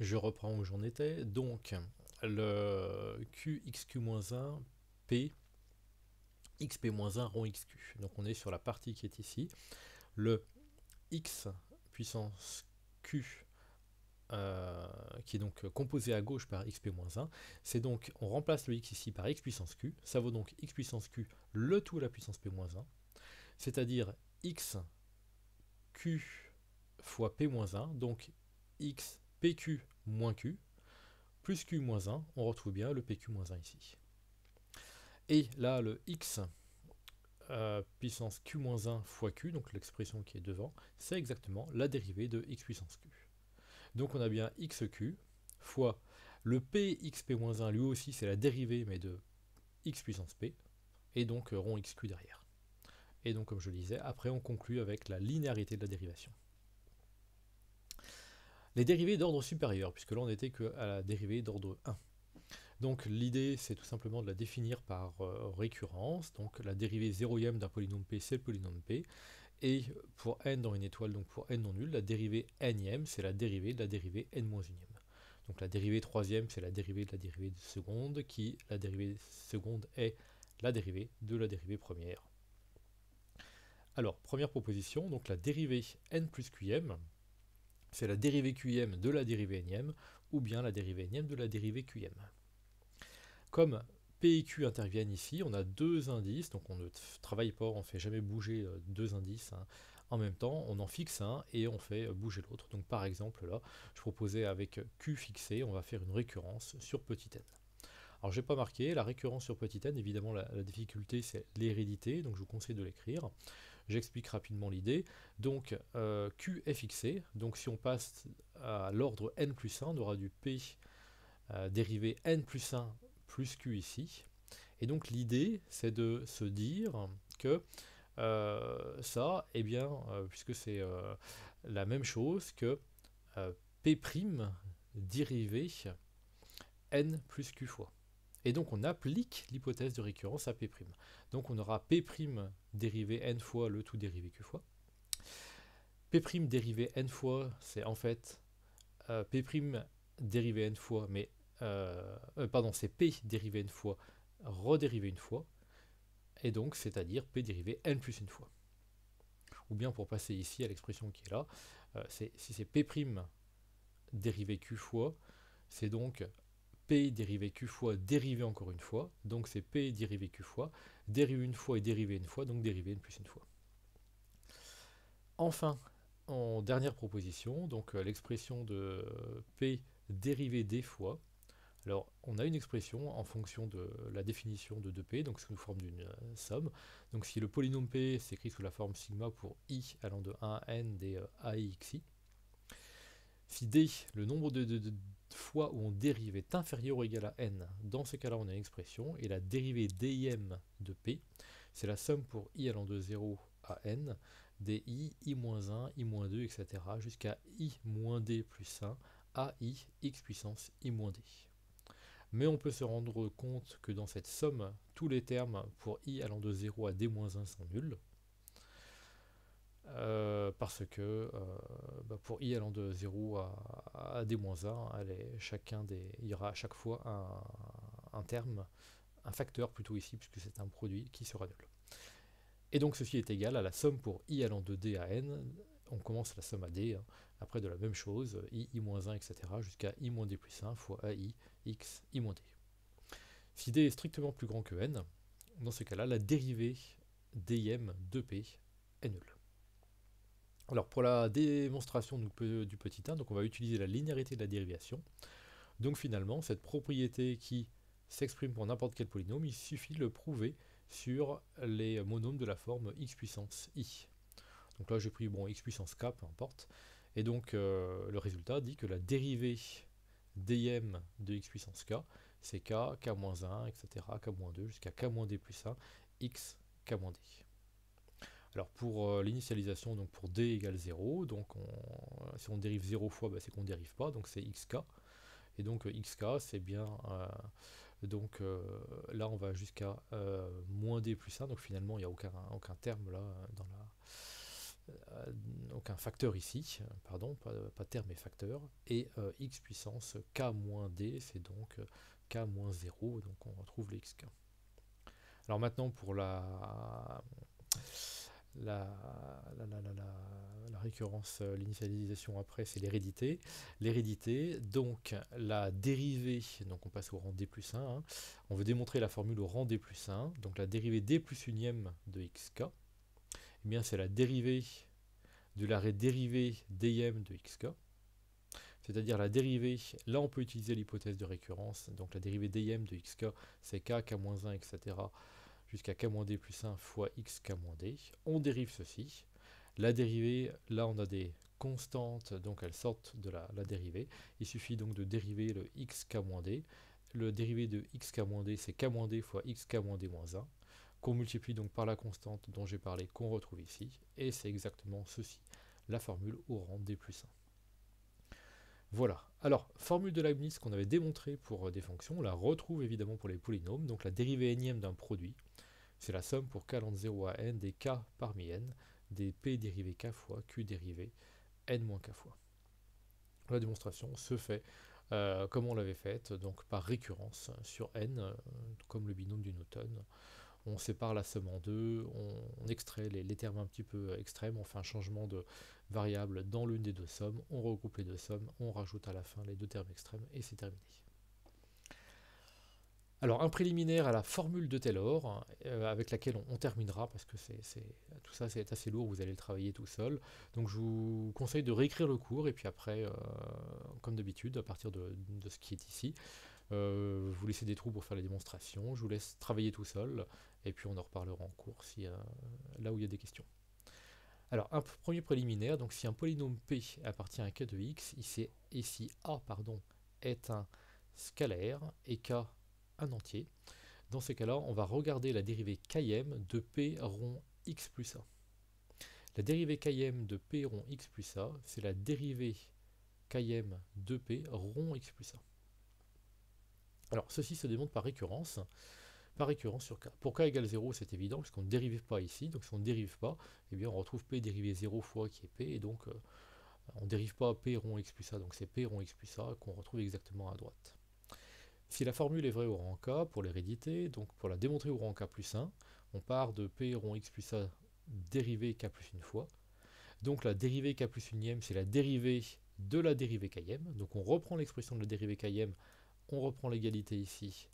Je reprends où j'en étais. Donc, le QXQ-1 P xp-1 rond xq. Donc on est sur la partie qui est ici. Le x puissance q euh, qui est donc composé à gauche par xp-1, c'est donc, on remplace le x ici par x puissance q, ça vaut donc x puissance q le tout à la puissance p-1, c'est-à-dire x q fois p-1, donc x pq moins q, plus q moins 1, on retrouve bien le pq moins 1 ici. Et là, le x euh, puissance q-1 fois q, donc l'expression qui est devant, c'est exactement la dérivée de x puissance q. Donc on a bien xq fois le p xp-1 lui aussi c'est la dérivée mais de x puissance p, et donc euh, rond xq derrière. Et donc comme je le disais, après on conclut avec la linéarité de la dérivation. Les dérivées d'ordre supérieur, puisque là on n'était qu'à la dérivée d'ordre 1. Donc l'idée c'est tout simplement de la définir par euh, récurrence, donc la dérivée zéroième d'un polynôme p c'est le polynôme p, et pour n dans une étoile, donc pour n non nul, la dérivée nème c'est la dérivée de la dérivée n-1ème. Donc la dérivée troisième c'est la dérivée de la dérivée de seconde, qui la dérivée seconde est la dérivée de la dérivée première. Alors, première proposition, donc la dérivée n plus qm, c'est la dérivée qm de la dérivée nème, ou bien la dérivée nème de la dérivée qm. Comme P et Q interviennent ici, on a deux indices, donc on ne travaille pas, on ne fait jamais bouger euh, deux indices hein. en même temps, on en fixe un et on fait bouger l'autre. Donc par exemple là, je proposais avec Q fixé, on va faire une récurrence sur petit n. Alors j'ai pas marqué, la récurrence sur petit n, évidemment la, difficulté c'est l'hérédité, donc je vous conseille de l'écrire. J'explique rapidement l'idée. Donc euh, Q est fixé, donc si on passe à l'ordre n plus 1, on aura du P euh, dérivé n plus 1 plus Q ici. Et donc l'idée, c'est de se dire que euh, ça, eh bien, puisque c'est la même chose que P' dérivé n plus Q fois. Et donc on applique l'hypothèse de récurrence à P'. Donc on aura P' dérivé n fois le tout dérivé Q fois. P' dérivé n fois, c'est en fait P' dérivé n fois, mais euh, euh, pardon, c'est P dérivé une fois, redérivé une fois, et donc c'est-à-dire P dérivé n plus une fois. Ou bien pour passer ici à l'expression qui est là, euh, si c'est P' dérivé Q fois, c'est donc P dérivé Q fois dérivé encore une fois, donc c'est P dérivé Q fois, dérivé une fois et dérivé une fois, donc dérivé n plus une fois. Enfin, en dernière proposition, donc l'expression de P dérivé D fois, alors, on a une expression en fonction de la définition de 2p, donc sous forme d'une euh, somme. Donc, si le polynôme p s'écrit sous la forme sigma pour i allant de 1 à n des euh, aixi, si d, le nombre de, fois où on dérive est inférieur ou égal à n, dans ce cas-là, on a une expression, et la dérivée dim de p, c'est la somme pour i allant de 0 à n, des i, i-1, i-2, etc., jusqu'à i-d plus 1, à i, x puissance i-d mais on peut se rendre compte que dans cette somme, tous les termes pour i allant de 0 à d-1 sont nuls, euh, parce que euh, bah, pour i allant de 0 à, d-1, chacun des, il y aura à chaque fois un, terme, un facteur plutôt ici, puisque c'est un produit qui sera nul. Et donc ceci est égal à la somme pour i allant de d à n, on commence la somme à d, hein, après de la même chose, i, i-1, etc., jusqu'à i-d plus 1 fois ai, x, i-d. Si d est strictement plus grand que n, dans ce cas-là, la dérivée dim de p est nulle. Alors pour la démonstration du petit 1, donc on va utiliser la linéarité de la dérivation. Donc finalement, cette propriété qui s'exprime pour n'importe quel polynôme, il suffit de le prouver sur les monômes de la forme x puissance i. Donc là j'ai pris bon x puissance k, peu importe. Et donc euh, le résultat dit que la dérivée dm de x puissance k, c'est k, k-1, etc., k-2, jusqu'à k-d plus 1, x, k-d. Alors pour euh, l'initialisation, donc pour d égale 0, donc si on dérive 0 fois, bah, c'est qu'on ne dérive pas, donc c'est xk. Et donc euh, xk, c'est bien... donc là, on va jusqu'à moins d plus 1, donc finalement, il n'y a aucun, aucun terme là dans la donc un facteur ici, pardon, pas, terme mais facteur, et x puissance k moins d, c'est donc k moins 0, donc on retrouve le xk. Alors maintenant pour la, la, récurrence, euh, l'initialisation après, c'est l'hérédité. L'hérédité, donc la dérivée, donc on passe au rang d plus 1, hein. on veut démontrer la formule au rang d plus 1, donc la dérivée d plus unième de xk, eh bien c'est la dérivée de l'arrêt dérivée dm de xk, c'est-à-dire la dérivée, là on peut utiliser l'hypothèse de récurrence, donc la dérivée dm de xk, c'est k, k-1, etc., jusqu'à k-d plus 1 fois x k-d. On dérive ceci. La dérivée, là on a des constantes, donc elles sortent de la, dérivée. Il suffit donc de dériver le x k-d. Le dérivé de x k-d, c'est k-d fois x k-d moins 1, qu'on multiplie donc par la constante dont j'ai parlé, qu'on retrouve ici. Et c'est exactement ceci, la formule au rang d plus 1. Voilà. Alors, formule de Leibniz qu'on avait démontrée pour des fonctions, on la retrouve évidemment pour les polynômes. Donc la dérivée énième d'un produit, c'est la somme pour k allant de 0 à n des k parmi n, des p dérivés k fois q dérivé n moins k fois. La démonstration se fait euh, comme on l'avait faite, donc par récurrence sur n, euh, comme le binôme du Newton. On sépare la somme en deux, on, extrait les, termes un petit peu extrêmes, on fait un changement de variable dans l'une des deux sommes, on regroupe les deux sommes, on rajoute à la fin les deux termes extrêmes et c'est terminé. Alors un préliminaire à la formule de Taylor, euh, avec laquelle on, terminera, parce que c'est, tout ça c'est assez lourd, vous allez le travailler tout seul. Donc je vous conseille de réécrire le cours, et puis après, euh, comme d'habitude, à partir de, ce qui est ici, euh, vous laissez des trous pour faire les démonstrations, je vous laisse travailler tout seul, et puis on en reparlera en cours, là où il y a des questions. Alors un premier préliminaire, donc si un polynôme P appartient à K de X, ici, ici A pardon, est un scalaire, et K un entier. Dans ces cas-là, on va regarder la dérivée km de p rond x plus a. La dérivée km de p rond x plus a, c'est la dérivée km de p rond x plus a. Alors, ceci se démontre par récurrence, par récurrence sur k. Pour k égale 0, c'est évident, puisqu'on ne dérive pas ici, donc si on ne dérive pas, eh bien on retrouve p dérivé 0 fois qui est p, et donc euh, on ne dérive pas p rond x plus a, donc c'est p rond x plus a qu'on retrouve exactement à droite. Si la formule est vraie au rang k pour l'hérédité, donc pour la démontrer au rang k plus 1, on part de p rond x plus a dérivée k plus une fois. Donc la dérivée k plus unième, c'est la dérivée de la dérivée km. Donc on reprend l'expression de la dérivée km, on reprend l'égalité ici,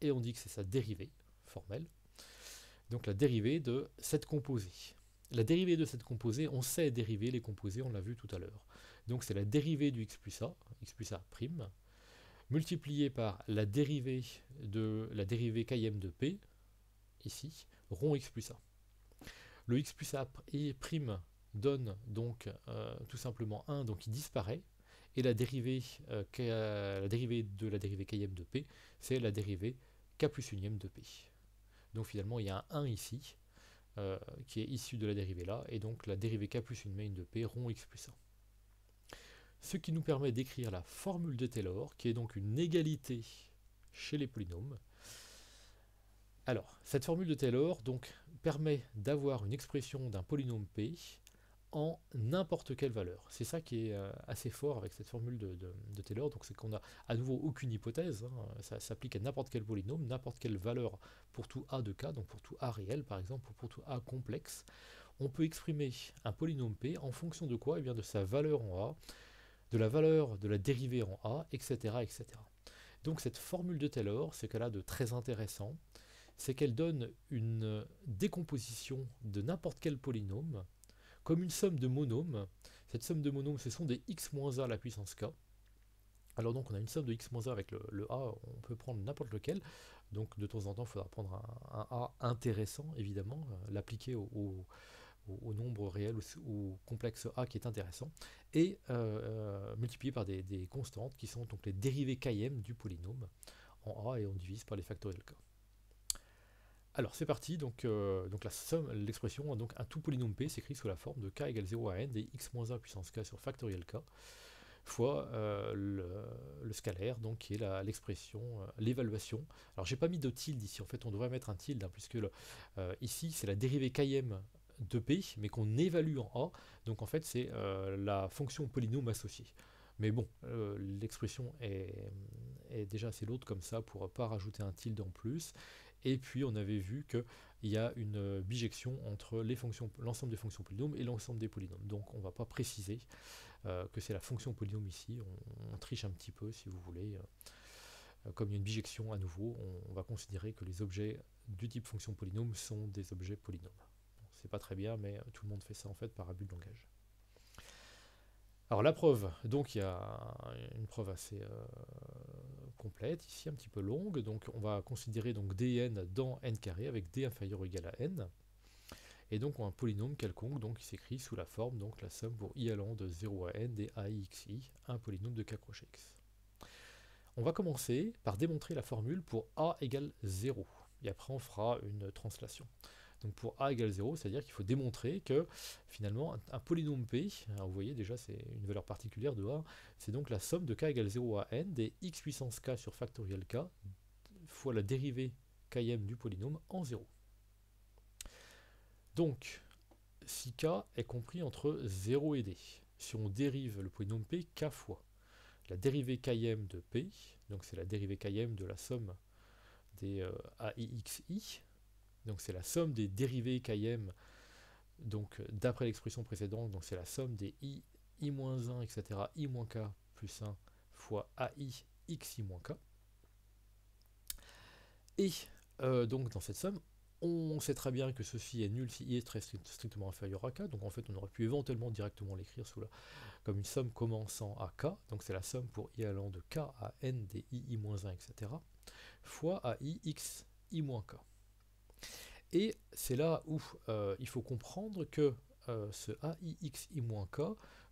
et on dit que c'est sa dérivée formelle. Donc la dérivée de cette composée. La dérivée de cette composée, on sait dériver les composés, on l'a vu tout à l'heure. Donc c'est la dérivée du x plus a, x plus a prime, multiplié par la dérivée de la dérivée km de p, ici, rond x plus a. Le x plus a prime donne donc euh, tout simplement 1, donc il disparaît, et la dérivée, euh, la dérivée de la dérivée km de p, c'est la dérivée k plus unième de p. Donc finalement, il y a un 1 ici, euh, qui est issu de la dérivée là, et donc la dérivée k plus unième de p rond x plus 1 ce qui nous permet d'écrire la formule de Taylor, qui est donc une égalité chez les polynômes. Alors, cette formule de Taylor donc, permet d'avoir une expression d'un polynôme P en n'importe quelle valeur. C'est ça qui est euh, assez fort avec cette formule de, Taylor, donc c'est qu'on n'a à nouveau aucune hypothèse, hein. ça s'applique à n'importe quel polynôme, n'importe quelle valeur pour tout A de K, donc pour tout A réel par exemple, ou pour tout A complexe. On peut exprimer un polynôme P en fonction de quoi? Eh bien de sa valeur en A, de la valeur de la dérivée en A, etc. etc. Donc cette formule de Taylor, ce qu'elle a de très intéressant, c'est qu'elle donne une décomposition de n'importe quel polynôme comme une somme de monômes. Cette somme de monômes, ce sont des x moins a à la puissance k. Alors donc on a une somme de x moins a avec le, a, on peut prendre n'importe lequel. Donc de temps en temps, il faudra prendre un, a intéressant, évidemment, euh, l'appliquer au, nombre réel ou, complexe A qui est intéressant, et euh, euh, multiplié par des, constantes qui sont donc les dérivées km du polynôme en A et on divise par les factoriels K. Alors c'est parti, donc, euh, donc la somme, l'expression, donc un tout polynôme P s'écrit sous la forme de K égale 0 à n des x moins 1 puissance K sur factoriel K fois le, scalaire, donc qui est l'expression, l'évaluation. Alors j'ai pas mis de tilde ici, en fait on devrait mettre un tilde, hein, puisque ici c'est la dérivée km de P, mais qu'on évalue en A. Donc en fait, c'est euh, la fonction polynôme associée. Mais bon, euh, l'expression est, déjà assez lourde comme ça pour pas rajouter un tilde en plus. Et puis on avait vu qu'il y a une bijection entre l'ensemble des fonctions polynômes et l'ensemble des polynômes. Donc on ne va pas préciser euh, que c'est la fonction polynôme ici. On, triche un petit peu si vous voulez. comme il y a une bijection à nouveau, on va considérer que les objets du type fonction polynôme sont des objets polynômes. C'est pas très bien, mais tout le monde fait ça en fait par abus de langage. Alors la preuve, donc il y a une preuve assez euh, complète, ici un petit peu longue, donc on va considérer donc dn dans n carré avec d inférieur ou égal à n, et donc on a un polynôme quelconque donc qui s'écrit sous la forme donc la somme pour i allant de 0 à n des aixi, un polynôme de k crochet x. On va commencer par démontrer la formule pour a égale 0 et après on fera une translation. Donc pour a égale 0, c'est-à-dire qu'il faut démontrer que finalement un, polynôme p, vous voyez déjà c'est une valeur particulière de a, c'est donc la somme de k égale 0 à n des x puissance k sur factoriel k fois la dérivée km du polynôme en 0. Donc si k est compris entre 0 et d, si on dérive le polynôme p k fois la dérivée km de p, donc c'est la dérivée km de la somme des euh, AIXI. Donc c'est la somme des dérivés KM, donc d'après l'expression précédente, donc c'est la somme des I, I-1, etc., I-K plus 1 fois AI XI-K. Et euh, donc dans cette somme, on sait très bien que ceci est nul si i est très strictement inférieur à k, donc en fait on aurait pu éventuellement directement l'écrire sous la, comme une somme commençant à k, donc c'est la somme pour i allant de k à n des i, i-1, etc fois AI x i-k. Et c'est là où euh, il faut comprendre que euh, ce AI x i-k,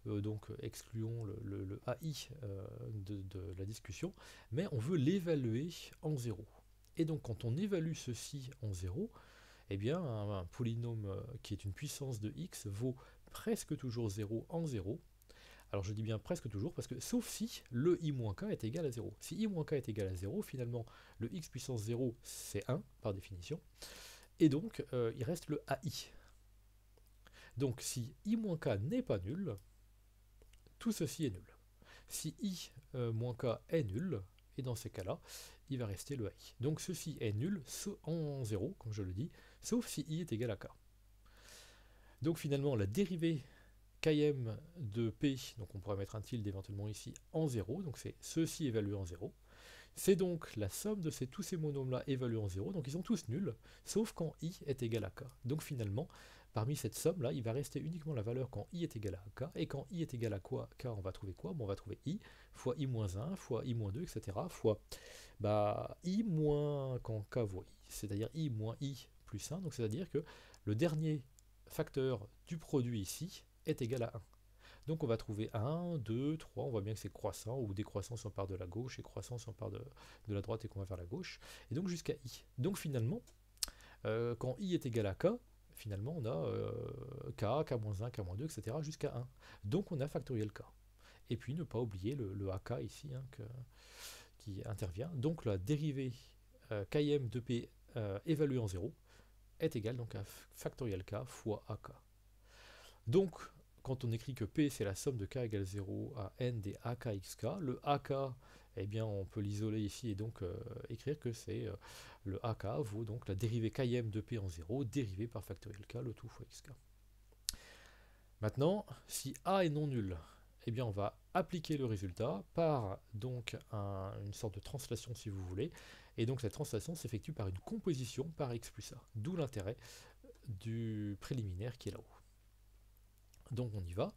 euh, donc excluons le, AI de, la discussion, mais on veut l'évaluer en 0. Et donc quand on évalue ceci en 0, eh bien un polynôme qui est une puissance de x vaut presque toujours 0 en 0, alors je dis bien presque toujours, parce que sauf si le i-k est égal à 0. Si i-k est égal à 0, finalement, le x puissance 0, c'est 1, par définition. Et donc, euh, il reste le ai. Donc si i-k n'est pas nul, tout ceci est nul. Si i-k est nul, et dans ces cas-là, il va rester le ai. Donc ceci est nul en 0, comme je le dis, sauf si i est égal à k. Donc finalement, la dérivée km de P, donc on pourrait mettre un tilde éventuellement ici, en 0, donc c'est ceci évalué en 0. C'est donc la somme de ces, tous ces monomes-là évalués en 0, donc ils sont tous nuls, sauf quand i est égal à k. Donc finalement, parmi cette somme-là, il va rester uniquement la valeur quand i est égal à k, et quand i est égal à quoi k, on va trouver quoi? Bon, On va trouver i fois i-1 fois i-2, etc. fois bah, i moins quand k vaut i, c'est-à-dire i moins i plus 1, donc c'est-à-dire que le dernier facteur du produit ici, est égal à 1. Donc on va trouver 1, 2, 3, on voit bien que c'est croissant, ou décroissant si on part de la gauche, et croissant si on part de, la droite et qu'on va vers la gauche, et donc jusqu'à i. Donc finalement, euh, quand i est égal à k, finalement on a euh, k, k-1, k-2, etc. jusqu'à 1. Donc on a factoriel k. Et puis ne pas oublier le, ak ici hein, qui intervient. Donc la dérivée euh, km de p évaluée en 0 est égale donc à factoriel k fois ak. Donc, quand on écrit que P c'est la somme de k égale 0 à n des akxk, le ak, eh bien, on peut l'isoler ici et donc euh, écrire que c'est euh, le ak vaut donc la dérivée km de P en 0, dérivée par factoriel k, le tout fois xk. Maintenant, si A est non nul, eh bien on va appliquer le résultat par donc une sorte de translation si vous voulez, et donc cette translation s'effectue par une composition par x plus a, d'où l'intérêt du préliminaire qui est là-haut. Donc on y va.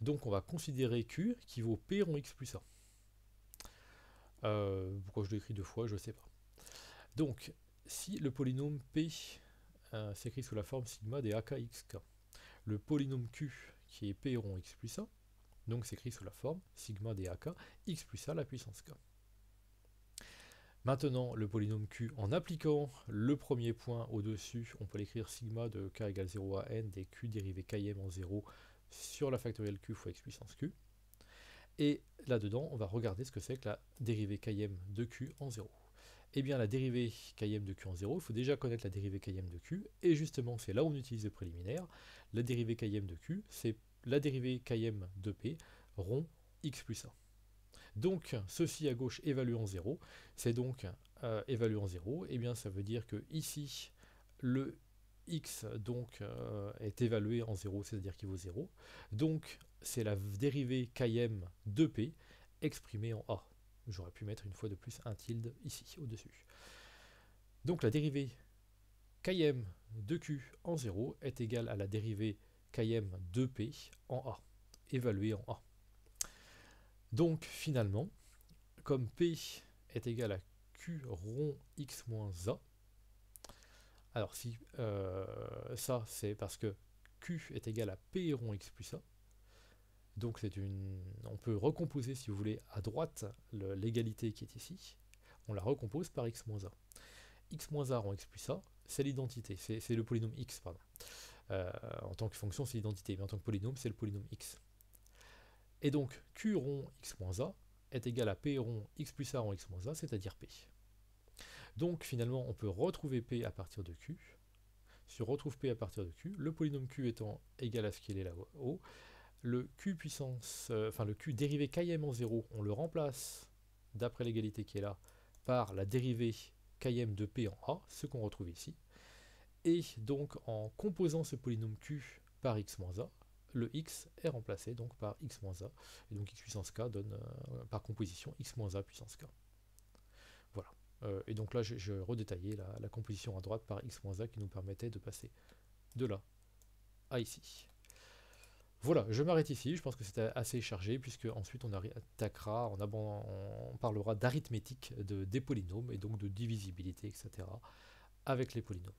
Donc on va considérer Q qui vaut P rond X plus 1. Euh, pourquoi je l'écris deux fois, je ne sais pas. Donc, si le polynôme P euh, s'écrit sous la forme sigma des AKXK, le polynôme Q qui est P rond X plus 1, donc s'écrit sous la forme sigma des AK, X plus A la puissance K. Maintenant, le polynôme Q, en appliquant le premier point au-dessus, on peut l'écrire sigma de k égale 0 à n des q dérivés km en 0 sur la factorielle q fois x puissance q. Et là-dedans, on va regarder ce que c'est que la dérivée km de q en 0. eh bien la dérivée km de q en 0, il faut déjà connaître la dérivée km de q, et justement c'est là où on utilise le préliminaire. La dérivée km de q, c'est la dérivée km de p rond x plus 1. Donc ceci à gauche évalue en 0, c'est donc euh, évalue en 0, et bien ça veut dire que ici le x donc euh, est évalué en 0, c'est-à-dire qu'il vaut 0. Donc c'est la dérivée km de p exprimée en a. J'aurais pu mettre une fois de plus un tilde ici, au-dessus. Donc la dérivée km de q en 0 est égale à la dérivée km de p en a, évaluée en a. Donc finalement, comme p est égal à q rond x moins a, alors si euh, ça c'est parce que q est égal à p rond x plus a, donc c'est une, on peut recomposer si vous voulez à droite l'égalité qui est ici, on la recompose par x moins a. x moins a rond x plus a, c'est l'identité, c'est le polynôme x, pardon. Euh, en tant que fonction c'est l'identité, mais en tant que polynôme c'est le polynôme x. Et donc q rond x a est égal à p rond x plus a rond x moins a, c'est-à-dire p. Donc finalement, on peut retrouver P à partir de Q. Si on retrouve P à partir de Q, le polynôme Q étant égal à ce qu'il est là-haut, le Q puissance, euh, enfin le Q dérivé km en 0, on le remplace, d'après l'égalité qui est là, par la dérivée km de P en A, ce qu'on retrouve ici. Et donc en composant ce polynôme Q par x moins A, le x est remplacé donc par x moins a, et donc x puissance k donne euh, par composition x moins a puissance k. Euh, et donc là, je, redétaillais la, la, composition à droite par x-a qui nous permettait de passer de là à ici. Voilà, je m'arrête ici, je pense que c'était assez chargé, puisque ensuite on attaquera, on, on parlera d'arithmétique de, des polynômes, et donc de divisibilité, etc., avec les polynômes.